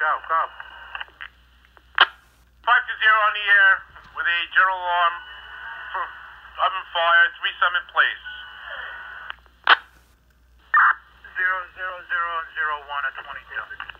go, go. 5 to 0 on the air with a general alarm for oven fire, three summit place. Zero zero zero zero one 0, at 22.